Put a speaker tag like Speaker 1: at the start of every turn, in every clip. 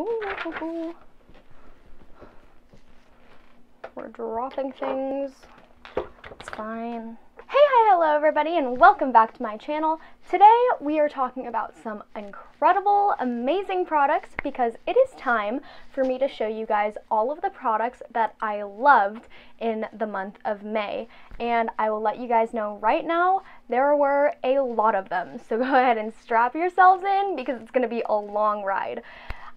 Speaker 1: Ooh, ooh, ooh. We're dropping things. It's fine. Hey, hi, hello everybody, and welcome back to my channel. Today we are talking about some incredible, amazing products because it is time for me to show you guys all of the products that I loved in the month of May. And I will let you guys know right now, there were a lot of them. So go ahead and strap yourselves in because it's gonna be a long ride.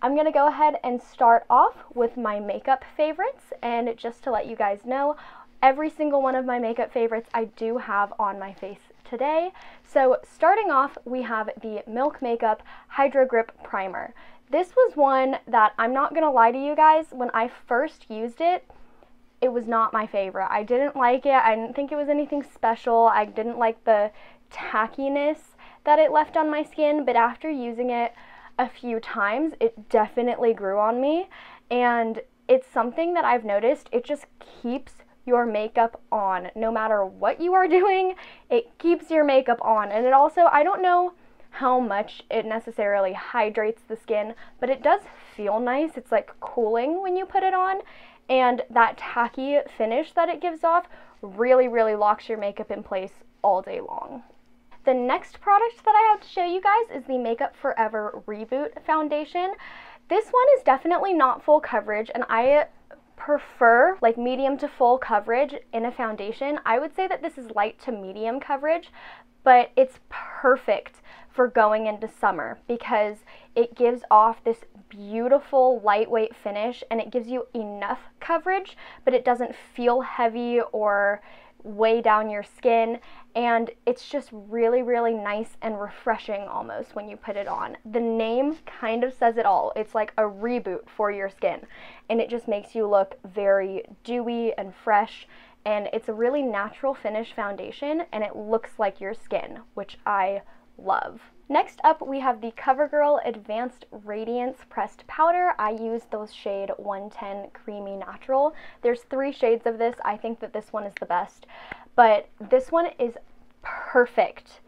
Speaker 1: I'm gonna go ahead and start off with my makeup favorites and just to let you guys know, every single one of my makeup favorites I do have on my face today. So starting off, we have the Milk Makeup Hydro Grip Primer. This was one that I'm not gonna lie to you guys, when I first used it, it was not my favorite. I didn't like it. I didn't think it was anything special. I didn't like the tackiness that it left on my skin, but after using it a few times, it definitely grew on me. And it's something that I've noticed, it just keeps your makeup on. No matter what you are doing, it keeps your makeup on. And it also, I don't know how much it necessarily hydrates the skin, but it does feel nice. It's like cooling when you put it on. And that tacky finish that it gives off really, really locks your makeup in place all day long. The next product that I have to show you guys is the Makeup Forever Reboot Foundation. This one is definitely not full coverage and I prefer like medium to full coverage in a foundation. I would say that this is light to medium coverage, but it's perfect for going into summer because it gives off this beautiful lightweight finish and it gives you enough coverage, but it doesn't feel heavy or weigh down your skin and it's just really really nice and refreshing almost when you put it on. The name kind of says it all. It's like a reboot for your skin and it just makes you look very dewy and fresh and it's a really natural finish foundation and it looks like your skin, which I love. Next up, we have the CoverGirl Advanced Radiance Pressed Powder. I use the shade 110 Creamy Natural. There's three shades of this. I think that this one is the best, but this one is perfect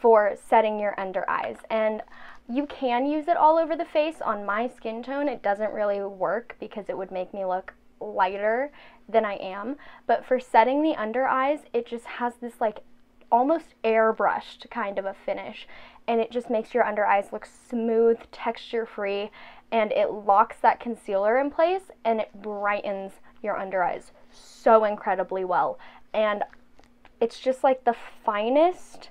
Speaker 1: for setting your under eyes. And you can use it all over the face. On my skin tone, it doesn't really work because it would make me look lighter than I am. But for setting the under eyes, it just has this like almost airbrushed kind of a finish and it just makes your under eyes look smooth, texture free, and it locks that concealer in place and it brightens your under eyes so incredibly well. And it's just like the finest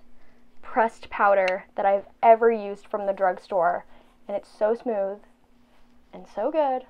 Speaker 1: pressed powder that I've ever used from the drugstore. And it's so smooth and so good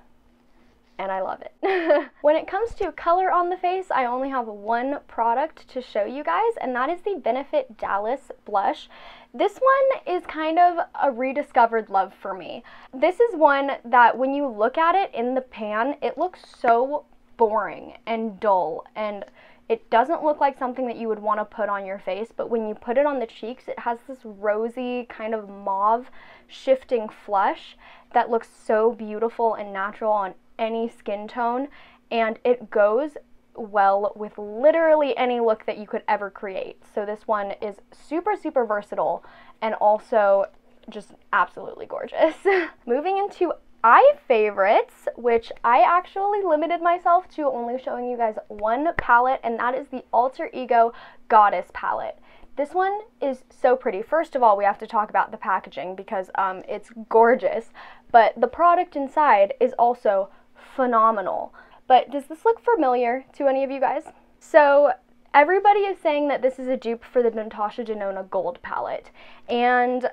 Speaker 1: and I love it. when it comes to color on the face, I only have one product to show you guys, and that is the Benefit Dallas Blush. This one is kind of a rediscovered love for me. This is one that when you look at it in the pan, it looks so boring and dull and it doesn't look like something that you would want to put on your face, but when you put it on the cheeks, it has this rosy kind of mauve shifting flush that looks so beautiful and natural on any skin tone and it goes well with literally any look that you could ever create. So this one is super, super versatile and also just absolutely gorgeous. Moving into eye favorites, which I actually limited myself to only showing you guys one palette, and that is the Alter Ego Goddess palette. This one is so pretty. First of all, we have to talk about the packaging because um, it's gorgeous, but the product inside is also phenomenal. But does this look familiar to any of you guys? So everybody is saying that this is a dupe for the Natasha Denona Gold palette. And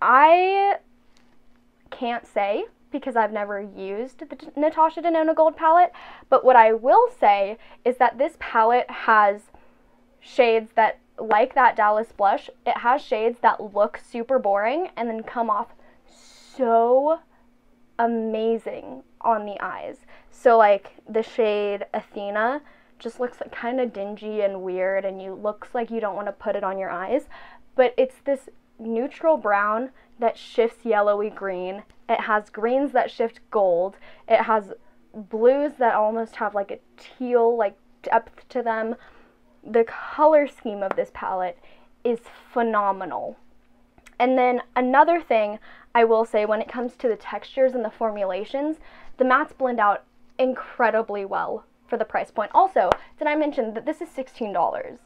Speaker 1: I can't say because I've never used the Natasha Denona Gold palette, but what I will say is that this palette has shades that, like that Dallas blush, it has shades that look super boring and then come off so amazing on the eyes. So like the shade Athena just looks like kind of dingy and weird and you looks like you don't want to put it on your eyes, but it's this neutral brown that shifts yellowy green. It has greens that shift gold. It has blues that almost have like a teal like depth to them. The color scheme of this palette is phenomenal. And then another thing I will say when it comes to the textures and the formulations, the mattes blend out incredibly well for the price point. Also, did I mention that this is $16?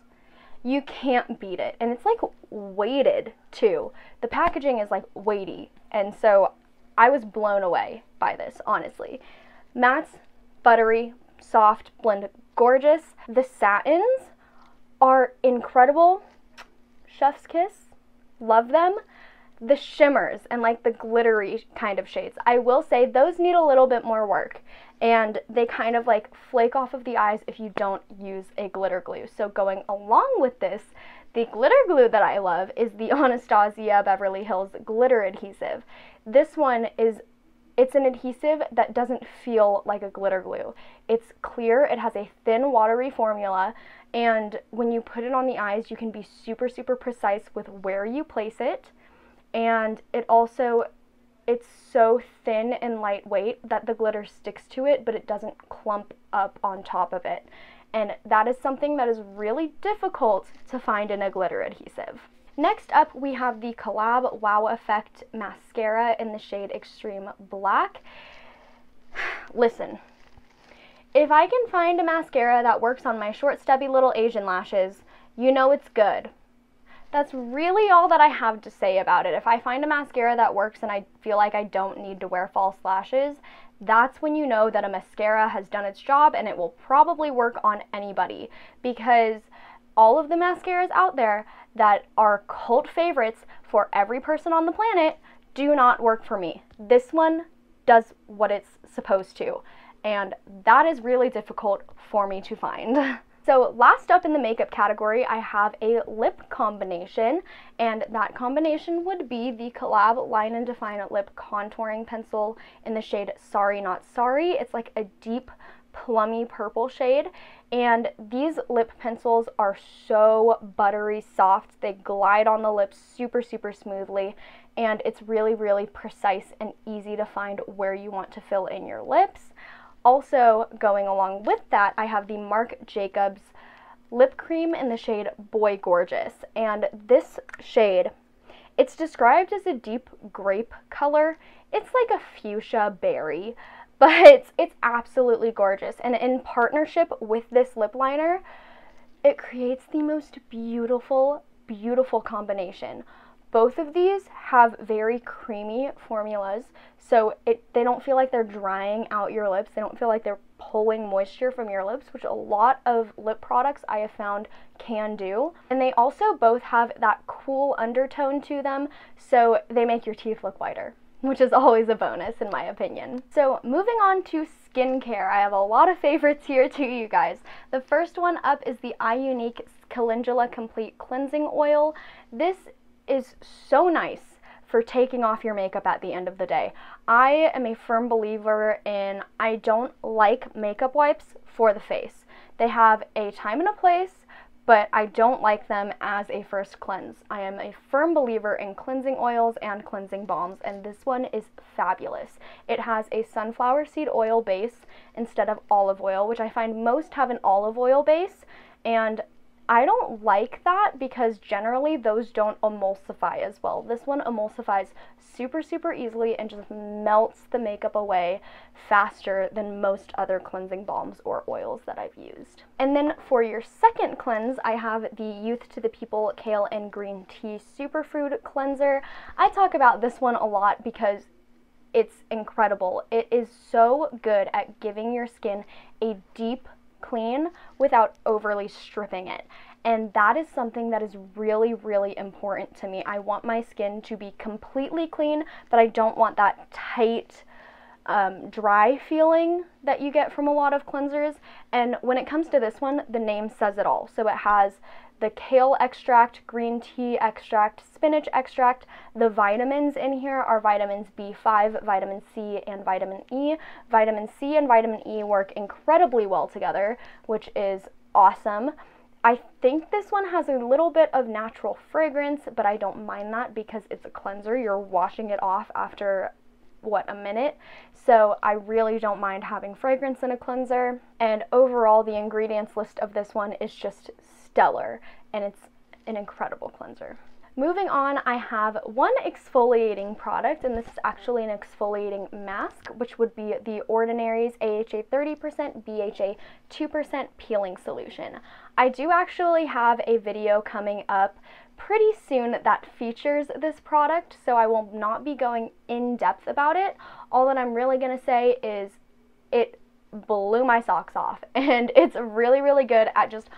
Speaker 1: You can't beat it. And it's like weighted too. The packaging is like weighty. And so I was blown away by this, honestly. Mattes, buttery, soft, blend gorgeous. The satins are incredible. Chef's kiss. Love them. The shimmers and like the glittery kind of shades. I will say those need a little bit more work and they kind of like flake off of the eyes if you don't use a glitter glue. So going along with this, the glitter glue that I love is the Anastasia Beverly Hills glitter adhesive. This one is it's an adhesive that doesn't feel like a glitter glue. It's clear, it has a thin watery formula, and when you put it on the eyes, you can be super super precise with where you place it. And it also it's so thin and lightweight that the glitter sticks to it, but it doesn't clump up on top of it. And that is something that is really difficult to find in a glitter adhesive. Next up, we have the Collab Wow Effect Mascara in the shade Extreme Black. Listen, if I can find a mascara that works on my short, stubby little Asian lashes, you know it's good. That's really all that I have to say about it. If I find a mascara that works and I feel like I don't need to wear false lashes, that's when you know that a mascara has done its job and it will probably work on anybody because all of the mascaras out there that are cult favorites for every person on the planet do not work for me. This one does what it's supposed to, and that is really difficult for me to find. So last up in the makeup category, I have a lip combination, and that combination would be the Collab Line and Define Lip Contouring Pencil in the shade Sorry Not Sorry. It's like a deep plummy purple shade, and these lip pencils are so buttery soft. They glide on the lips super, super smoothly, and it's really, really precise and easy to find where you want to fill in your lips. Also, going along with that, I have the Marc Jacobs lip cream in the shade Boy Gorgeous. And this shade, it's described as a deep grape color. It's like a fuchsia berry, but it's, it's absolutely gorgeous. And in partnership with this lip liner, it creates the most beautiful, beautiful combination. Both of these have very creamy formulas, so it they don't feel like they're drying out your lips. They don't feel like they're pulling moisture from your lips, which a lot of lip products I have found can do. And they also both have that cool undertone to them, so they make your teeth look whiter, which is always a bonus in my opinion. So moving on to skincare, I have a lot of favorites here too, you guys. The first one up is the iUNIK Calendula Complete Cleansing Oil. This is so nice for taking off your makeup at the end of the day. I am a firm believer in I don't like makeup wipes for the face. They have a time and a place, but I don't like them as a first cleanse. I am a firm believer in cleansing oils and cleansing balms, and this one is fabulous. It has a sunflower seed oil base instead of olive oil, which I find most have an olive oil base, and I don't like that because generally those don't emulsify as well. This one emulsifies super, super easily and just melts the makeup away faster than most other cleansing balms or oils that I've used. And then for your second cleanse, I have the Youth to the People Kale and Green Tea Superfood Cleanser. I talk about this one a lot because it's incredible. It is so good at giving your skin a deep clean without overly stripping it. And that is something that is really, really important to me. I want my skin to be completely clean, but I don't want that tight, um, dry feeling that you get from a lot of cleansers. And when it comes to this one, the name says it all. So it has the kale extract, green tea extract, spinach extract. The vitamins in here are vitamins B5, vitamin C, and vitamin E. Vitamin C and vitamin E work incredibly well together, which is awesome. I think this one has a little bit of natural fragrance, but I don't mind that because it's a cleanser. You're washing it off after what a minute so I really don't mind having fragrance in a cleanser and overall the ingredients list of this one is just stellar and it's an incredible cleanser. Moving on, I have one exfoliating product, and this is actually an exfoliating mask, which would be the Ordinary's AHA 30%, BHA 2% peeling solution. I do actually have a video coming up pretty soon that features this product, so I will not be going in depth about it. All that I'm really going to say is it blew my socks off, and it's really, really good at just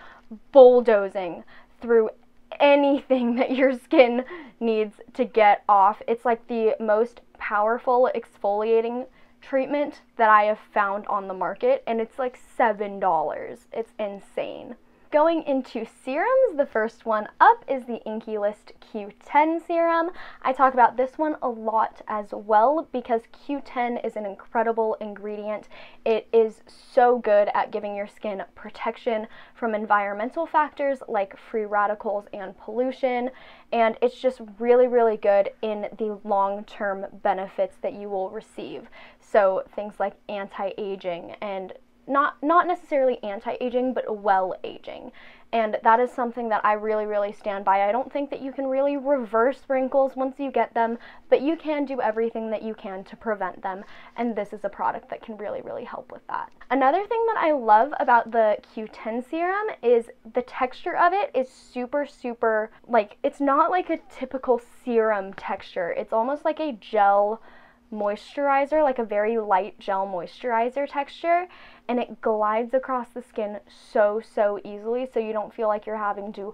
Speaker 1: bulldozing through anything that your skin needs to get off. It's like the most powerful exfoliating treatment that I have found on the market, and it's like $7. It's insane. Going into serums, the first one up is the Inkey List Q10 serum. I talk about this one a lot as well because Q10 is an incredible ingredient. It is so good at giving your skin protection from environmental factors like free radicals and pollution, and it's just really, really good in the long term benefits that you will receive. So, things like anti aging and not not necessarily anti-aging but well aging and that is something that I really really stand by. I don't think that you can really reverse wrinkles once you get them, but you can do everything that you can to prevent them and this is a product that can really really help with that. Another thing that I love about the Q10 serum is the texture of it is super super like it's not like a typical serum texture. It's almost like a gel moisturizer, like a very light gel moisturizer texture, and it glides across the skin so, so easily so you don't feel like you're having to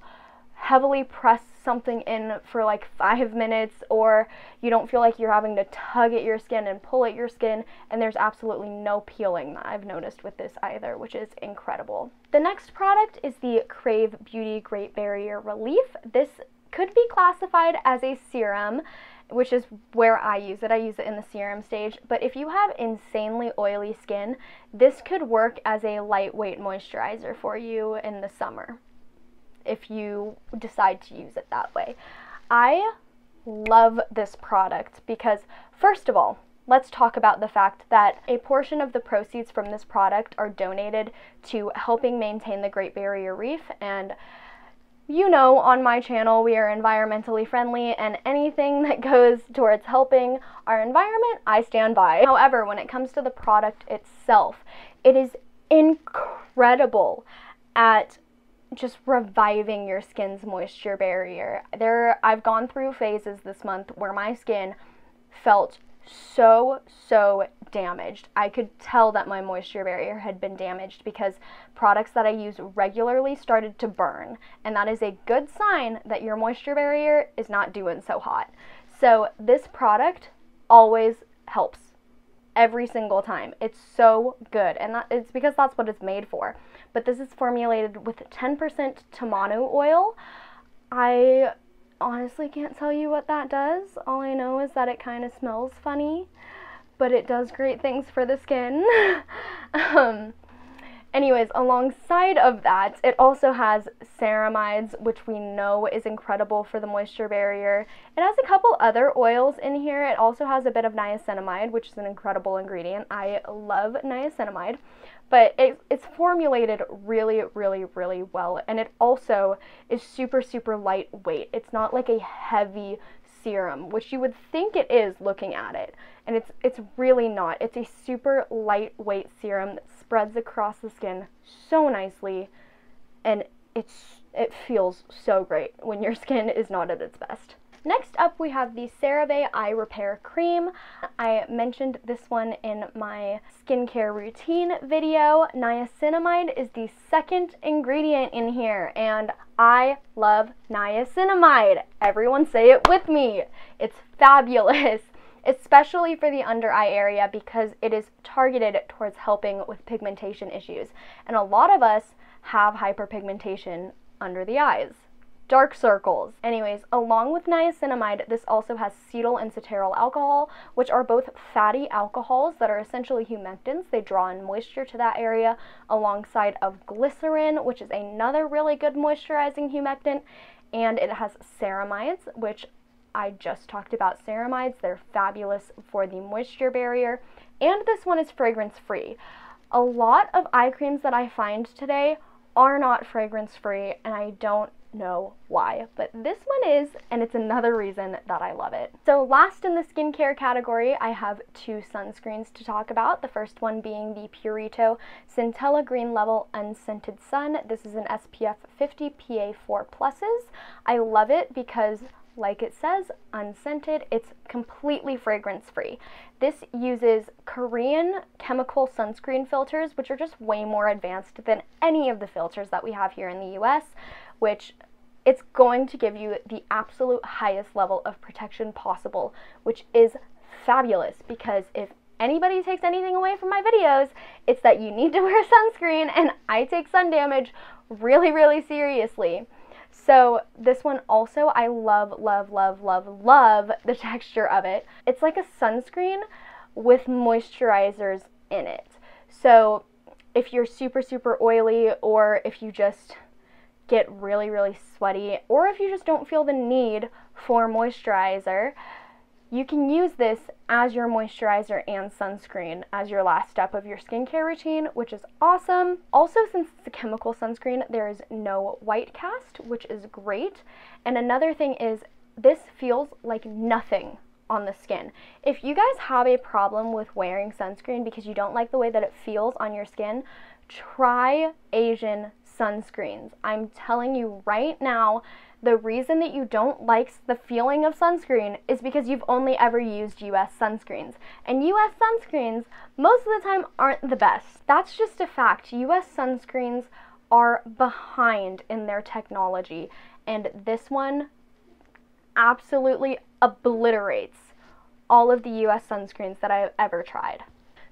Speaker 1: heavily press something in for like five minutes or you don't feel like you're having to tug at your skin and pull at your skin and there's absolutely no peeling that I've noticed with this either which is incredible. The next product is the Krave Beauty Great Barrier Relief. This could be classified as a serum which is where I use it. I use it in the serum stage. But if you have insanely oily skin, this could work as a lightweight moisturizer for you in the summer if you decide to use it that way. I love this product because, first of all, let's talk about the fact that a portion of the proceeds from this product are donated to helping maintain the Great Barrier Reef and you know, on my channel, we are environmentally friendly, and anything that goes towards helping our environment, I stand by. However, when it comes to the product itself, it is incredible at just reviving your skin's moisture barrier. There I've gone through phases this month where my skin felt so, so damaged. I could tell that my moisture barrier had been damaged because products that I use regularly started to burn. And that is a good sign that your moisture barrier is not doing so hot. So this product always helps every single time. It's so good. And that, it's because that's what it's made for. But this is formulated with 10% Tamanu oil. I honestly can't tell you what that does. All I know is that it kind of smells funny, but it does great things for the skin. um, anyways, alongside of that, it also has ceramides, which we know is incredible for the moisture barrier. It has a couple other oils in here. It also has a bit of niacinamide, which is an incredible ingredient. I love niacinamide but it, it's formulated really, really, really well. And it also is super, super lightweight. It's not like a heavy serum, which you would think it is looking at it. And it's, it's really not. It's a super lightweight serum that spreads across the skin so nicely. And it's, it feels so great when your skin is not at its best. Next up, we have the CeraVe Eye Repair Cream. I mentioned this one in my skincare routine video. Niacinamide is the second ingredient in here, and I love niacinamide. Everyone say it with me. It's fabulous especially for the under eye area because it is targeted towards helping with pigmentation issues. And a lot of us have hyperpigmentation under the eyes dark circles. Anyways, along with niacinamide, this also has cetyl and cetearyl alcohol, which are both fatty alcohols that are essentially humectants. They draw in moisture to that area alongside of glycerin, which is another really good moisturizing humectant, and it has ceramides, which I just talked about ceramides. They're fabulous for the moisture barrier, and this one is fragrance free. A lot of eye creams that I find today are not fragrance free, and I don't know why, but this one is, and it's another reason that I love it. So, last in the skincare category, I have two sunscreens to talk about. The first one being the Purito Centella Green Level Unscented Sun. This is an SPF 50 PA4 pluses. I love it because like it says, unscented. It's completely fragrance free. This uses Korean chemical sunscreen filters, which are just way more advanced than any of the filters that we have here in the US, which it's going to give you the absolute highest level of protection possible, which is fabulous because if anybody takes anything away from my videos, it's that you need to wear sunscreen and I take sun damage really, really seriously. So this one also, I love, love, love, love, love the texture of it. It's like a sunscreen with moisturizers in it. So if you're super, super oily or if you just get really, really sweaty or if you just don't feel the need for moisturizer, you can use this as your moisturizer and sunscreen as your last step of your skincare routine, which is awesome. Also, since it's a chemical sunscreen, there is no white cast, which is great. And another thing is, this feels like nothing on the skin. If you guys have a problem with wearing sunscreen because you don't like the way that it feels on your skin, try Asian sunscreens. I'm telling you right now, the reason that you don't like the feeling of sunscreen is because you've only ever used US sunscreens. And US sunscreens, most of the time, aren't the best. That's just a fact. US sunscreens are behind in their technology, and this one absolutely obliterates all of the US sunscreens that I've ever tried.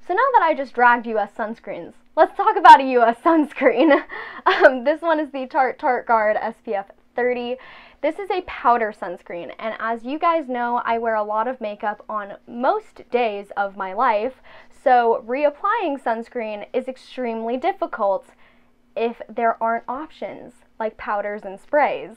Speaker 1: So now that I just dragged US sunscreens, let's talk about a US sunscreen. um, this one is the Tarte Tarte Guard SPF 30. This is a powder sunscreen, and as you guys know, I wear a lot of makeup on most days of my life, so reapplying sunscreen is extremely difficult if there aren't options like powders and sprays.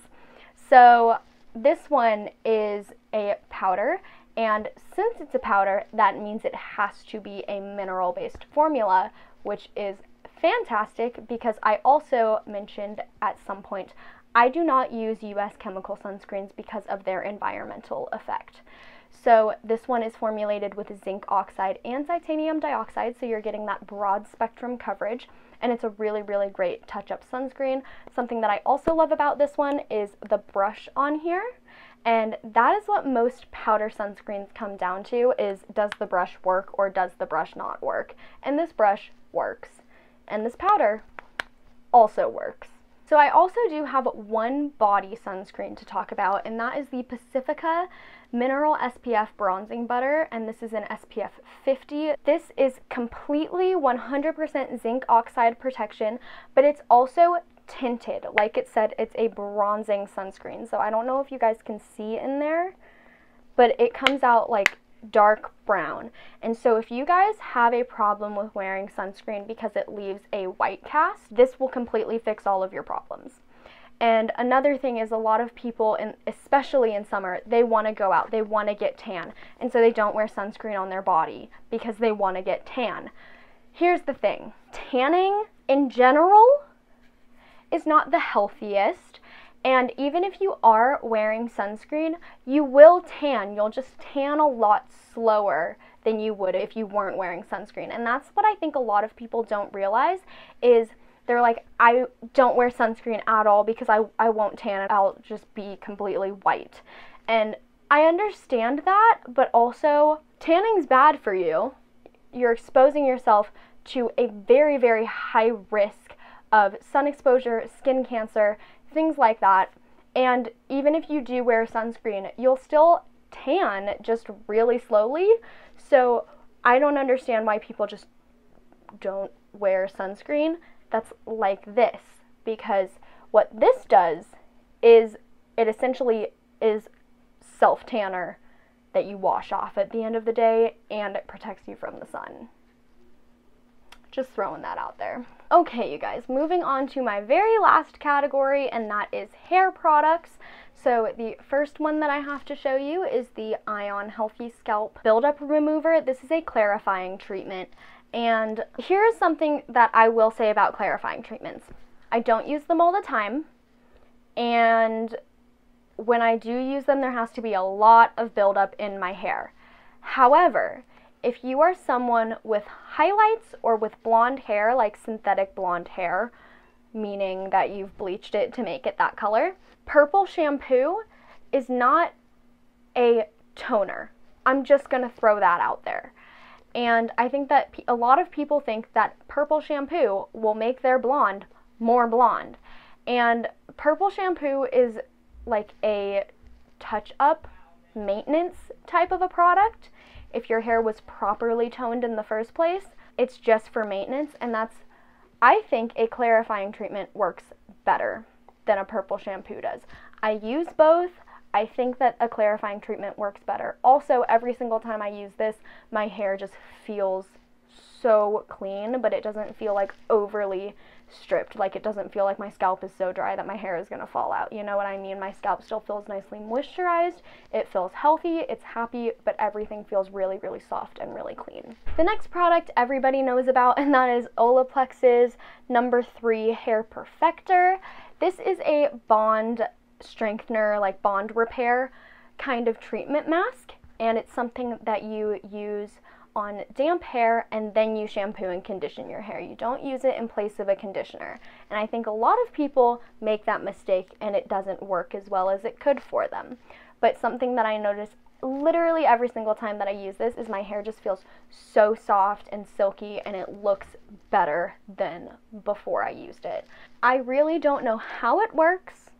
Speaker 1: So this one is a powder, and since it's a powder, that means it has to be a mineral based formula, which is fantastic because I also mentioned at some point I do not use US chemical sunscreens because of their environmental effect. So this one is formulated with zinc oxide and titanium dioxide, so you're getting that broad spectrum coverage, and it's a really, really great touch-up sunscreen. Something that I also love about this one is the brush on here, and that is what most powder sunscreens come down to is does the brush work or does the brush not work? And this brush works, and this powder also works. So I also do have one body sunscreen to talk about, and that is the Pacifica Mineral SPF Bronzing Butter, and this is an SPF 50. This is completely 100% zinc oxide protection, but it's also tinted. Like it said, it's a bronzing sunscreen. So I don't know if you guys can see in there, but it comes out like dark brown. And so if you guys have a problem with wearing sunscreen because it leaves a white cast, this will completely fix all of your problems. And another thing is a lot of people, and especially in summer, they want to go out, they want to get tan, and so they don't wear sunscreen on their body because they want to get tan. Here's the thing tanning in general is not the healthiest and even if you are wearing sunscreen, you will tan. You'll just tan a lot slower than you would if you weren't wearing sunscreen. And that's what I think a lot of people don't realize is they're like, I don't wear sunscreen at all because I, I won't tan. I'll just be completely white. And I understand that, but also tanning's bad for you. You're exposing yourself to a very, very high risk of sun exposure, skin cancer, things like that. And even if you do wear sunscreen, you'll still tan just really slowly. So I don't understand why people just don't wear sunscreen that's like this because what this does is it essentially is self tanner that you wash off at the end of the day and it protects you from the sun. Just throwing that out there. Okay, you guys, moving on to my very last category, and that is hair products. So the first one that I have to show you is the Ion Healthy Scalp Buildup Remover. This is a clarifying treatment. And here's something that I will say about clarifying treatments. I don't use them all the time, and when I do use them, there has to be a lot of buildup in my hair. However, if you are someone with highlights or with blonde hair, like synthetic blonde hair, meaning that you've bleached it to make it that color, purple shampoo is not a toner. I'm just going to throw that out there. And I think that a lot of people think that purple shampoo will make their blonde more blonde. And purple shampoo is like a touch up maintenance type of a product. If your hair was properly toned in the first place, it's just for maintenance, and that's, I think, a clarifying treatment works better than a purple shampoo does. I use both. I think that a clarifying treatment works better. Also, every single time I use this, my hair just feels so clean, but it doesn't feel like overly stripped. Like it doesn't feel like my scalp is so dry that my hair is going to fall out. You know what I mean? My scalp still feels nicely moisturized. It feels healthy, it's happy, but everything feels really, really soft and really clean. The next product everybody knows about, and that is Olaplex's number three Hair Perfector. This is a bond strengthener, like bond repair kind of treatment mask, and it's something that you use on damp hair and then you shampoo and condition your hair. You don't use it in place of a conditioner. And I think a lot of people make that mistake and it doesn't work as well as it could for them. But something that I notice literally every single time that I use this is my hair just feels so soft and silky and it looks better than before I used it. I really don't know how it works,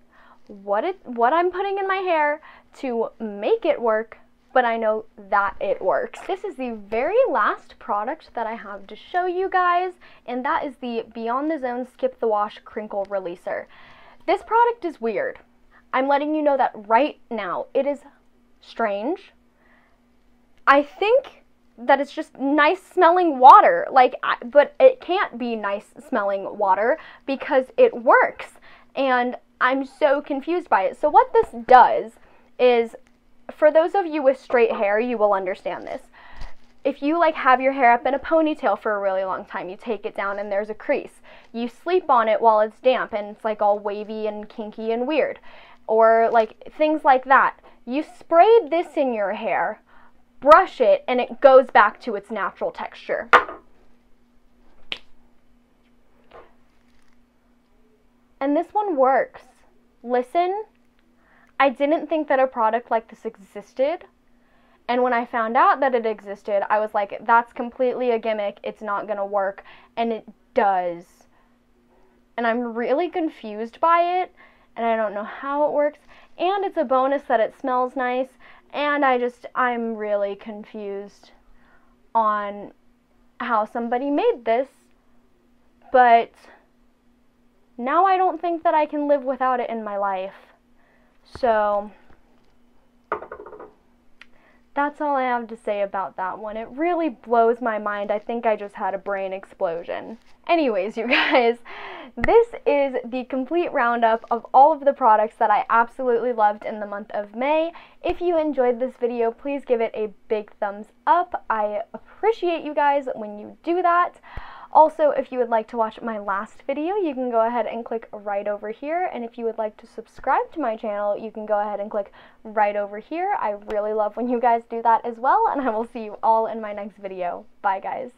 Speaker 1: what it what I'm putting in my hair to make it work, but I know that it works. This is the very last product that I have to show you guys, and that is the Beyond the Zone Skip the Wash Crinkle Releaser. This product is weird. I'm letting you know that right now. It is strange. I think that it's just nice smelling water. Like, but it can't be nice smelling water because it works. And I'm so confused by it. So, what this does is for those of you with straight hair, you will understand this. If you like have your hair up in a ponytail for a really long time, you take it down and there's a crease. You sleep on it while it's damp and it's like all wavy and kinky and weird. Or like things like that. You spray this in your hair, brush it, and it goes back to its natural texture. And this one works. Listen I didn't think that a product like this existed. And when I found out that it existed, I was like, that's completely a gimmick. It's not going to work. And it does. And I'm really confused by it. And I don't know how it works. And it's a bonus that it smells nice. And I just, I'm really confused on how somebody made this. But now I don't think that I can live without it in my life. So that's all I have to say about that one. It really blows my mind. I think I just had a brain explosion. Anyways, you guys, this is the complete roundup of all of the products that I absolutely loved in the month of May. If you enjoyed this video, please give it a big thumbs up. I appreciate you guys when you do that. Also, if you would like to watch my last video, you can go ahead and click right over here. And if you would like to subscribe to my channel, you can go ahead and click right over here. I really love when you guys do that as well, and I will see you all in my next video. Bye, guys.